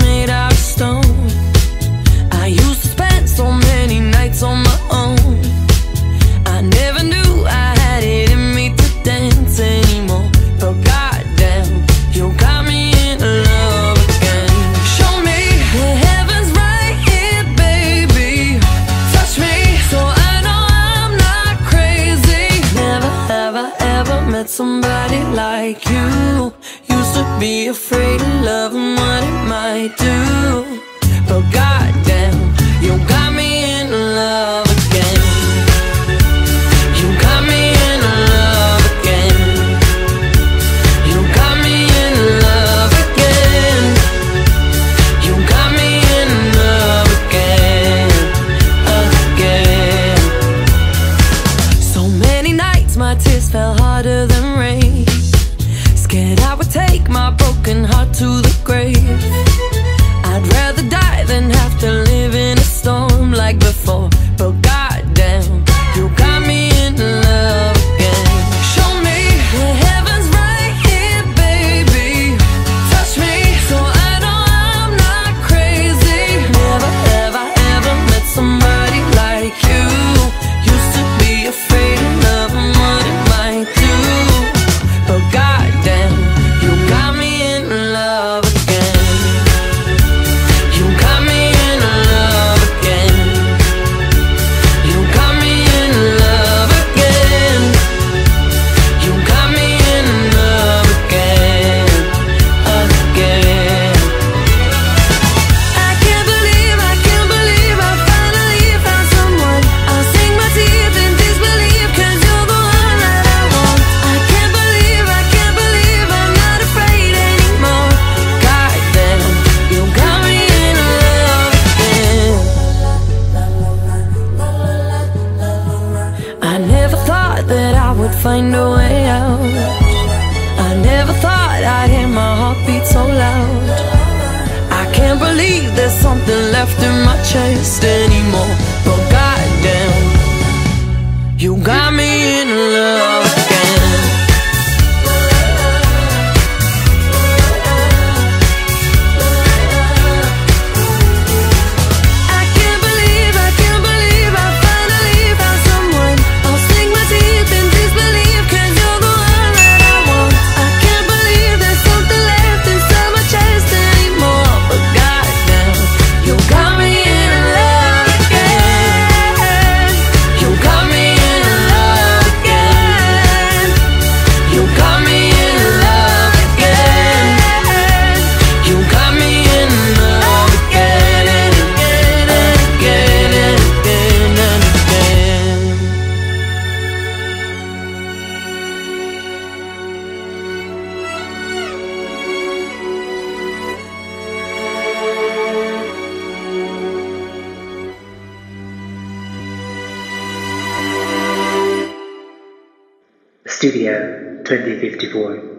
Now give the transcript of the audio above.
made out of stone. I used to spend so many nights on my own. I never knew I had it in me to dance anymore. But goddamn, you got me in love again. Show me the heavens right here, baby. Touch me so I know I'm not crazy. Never have I ever met somebody like you. Used to be afraid of love do But oh, goddamn, you got me in love again. You got me in love again. You got me in love again. You got me in love again Again. So many nights my tears fell harder than rain. Scared I would take my broken heart to the grave. I'd rather die than have to would find a way out. I never thought I'd hear my heartbeat so loud. I can't believe there's something left in my chest anymore. But goddamn, you got me in love. Studio 2054